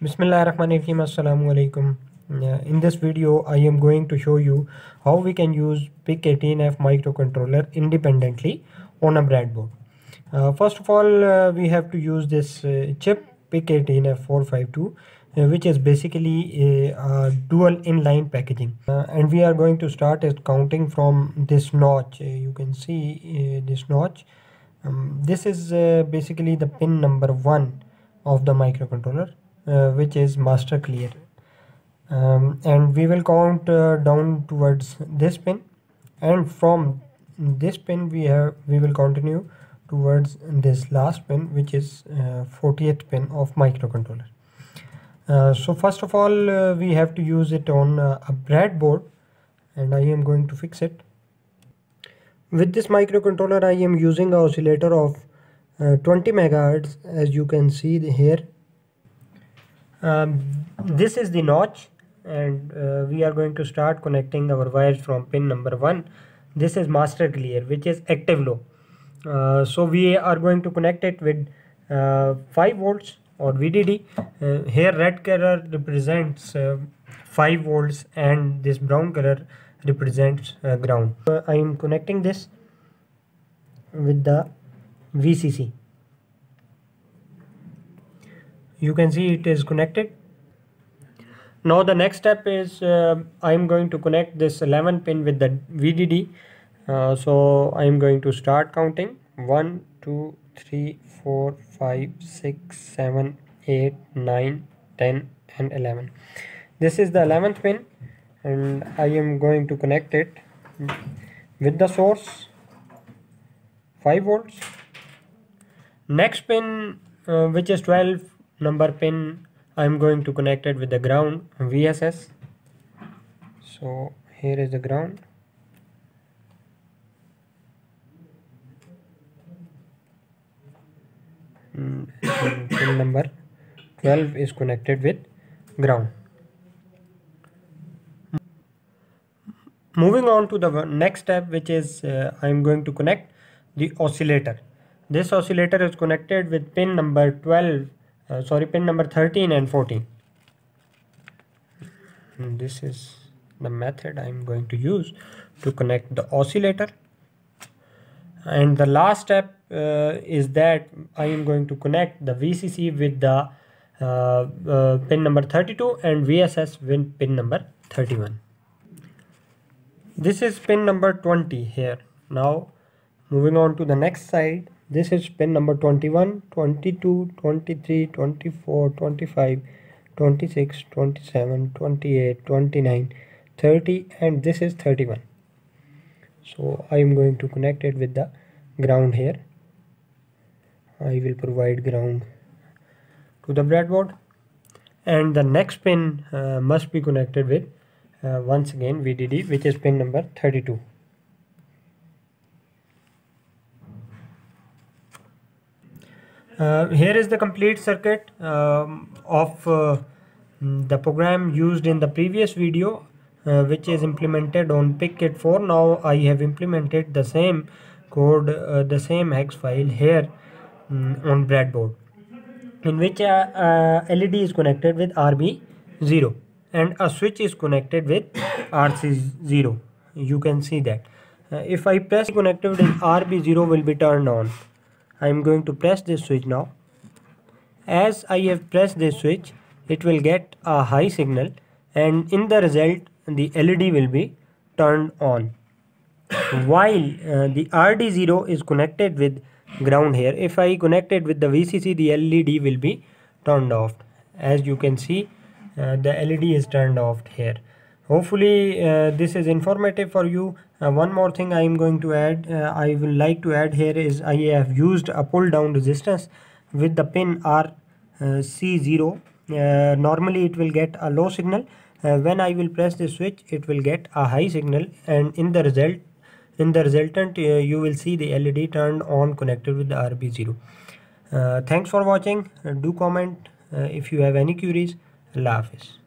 Bismillahirrahmanirrahim. Assalamu alaikum. Uh, in this video, I am going to show you how we can use PIC18F microcontroller independently on a breadboard. Uh, first of all, uh, we have to use this uh, chip PIC18F452 uh, which is basically a, a dual inline packaging uh, and we are going to start as counting from this notch. you can see this notch. Um, this is basically the pin number one of the microcontroller uh, which is master clear. Um, and we will count uh, down towards this pin. And from this pin we have we will continue towards this last pin which is uh, 40th pin of microcontroller. Uh, so first of all uh, we have to use it on uh, a breadboard. And I am going to fix it. With this microcontroller I am using a oscillator of 20 megahertz as you can see here um, this is the notch and uh, we are going to start connecting our wires from pin number one. This is master clear which is active low. Uh, so we are going to connect it with uh, 5 volts or VDD uh, here red color represents uh, 5 volts and this brown color represents uh, ground. I am connecting this with the VCC you can see it is connected. Now the next step is uh, I'm going to connect this 11 pin with the VDD uh, so I'm going to start counting. 1 2 3 4 5 6 7 8 9 10 and 11 this is the 11th pin and I am going to connect it with the source 5 volts. Next pin uh, which is 12 number pin I'm going to connect it with the ground VSS so here is the ground. Mm, pin number 12 is connected with ground. Moving on to the next step which is uh, I'm going to connect the oscillator. This oscillator is connected with pin number 12 uh, sorry pin number 13 and 14 and this is the method I'm going to use to connect the oscillator. And the last step uh, is that I am going to connect the VCC with the uh, uh, pin number 32 and VSS with pin number 31 this is pin number 20 here. Now moving on to the next side this is pin number 21 22 23 24 25 26 27 28 29 30 and this is 31 so I am going to connect it with the ground here. I will provide ground to the breadboard. And the next pin uh, must be connected with uh, once again VDD which is pin number 32 here is the complete circuit um, of uh, the program used in the previous video uh, which is implemented on PIC4 now I have implemented the same code uh, the same hex file here um, on breadboard in which a LED is connected with RB0 and a switch is connected with RC0 you can see that. Uh, if I press connected with RB0 will be turned on I am going to press this switch now. As I have pressed this switch it will get a high signal and in the result the LED will be turned on. While uh, the RD0 is connected with ground here if I connect it with the VCC the LED will be turned off. As you can see uh, the LED is turned off here hopefully uh, this is informative for you. Uh, one more thing I am going to add uh, I will like to add here is I have used a pull down resistance with the pin RC0 uh, normally it will get a low signal. Uh, when I will press the switch it will get a high signal and in the result in the resultant uh, you will see the LED turned on connected with the RB0 thanks for watching. Do comment if you have any queries. Allah Hafiz